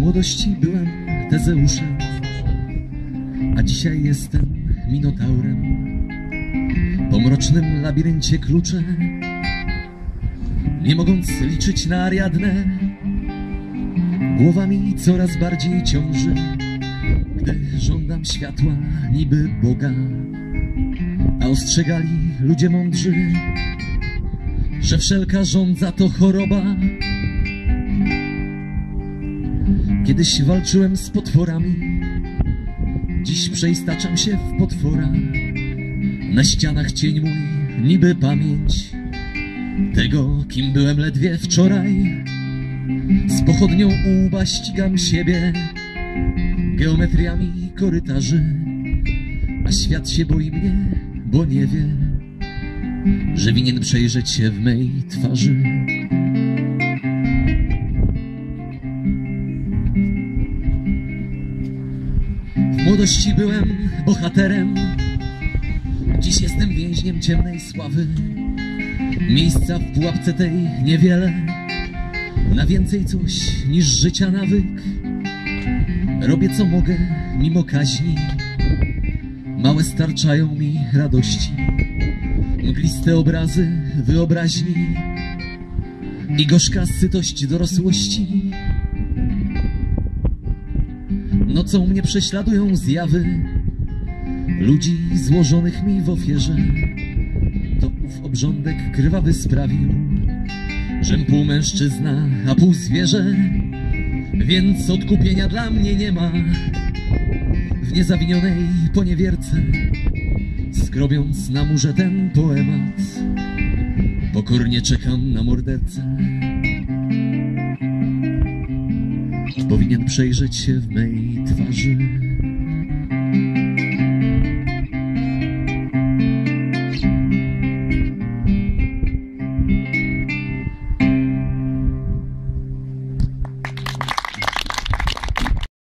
młodości byłem Tezeuszem, a dzisiaj jestem Minotaurem. Po mrocznym labiryncie klucze, nie mogąc liczyć na Ariadnę, głowa mi coraz bardziej ciąży, gdy żądam światła niby Boga, a ostrzegali ludzie mądrzy, że wszelka żądza to choroba. Kiedyś walczyłem z potworami, dziś przeistaczam się w potwora. Na ścianach cień mój, niby pamięć tego, kim byłem ledwie wczoraj. Z pochodnią łba ścigam siebie geometriami korytarzy, a świat się boi mnie, bo nie wie, że winien przejrzeć się w mej twarzy. Młodości byłem bohaterem, dziś jestem więźniem ciemnej sławy. Miejsca w pułapce tej niewiele, na więcej coś niż życia nawyk. Robię co mogę, mimo kaźni, małe starczają mi radości. Mgliste obrazy wyobraźni i gorzka sytość dorosłości. Nocą mnie prześladują zjawy ludzi złożonych mi w ofierze. To ów obrządek krwawy sprawił, żem pół mężczyzna, a pół zwierzę, więc odkupienia dla mnie nie ma. W niezawinionej poniewierce, skrobiąc na murze ten poemat, pokornie czekam na mordercę. Powinien przejrzeć się w mej twarzy.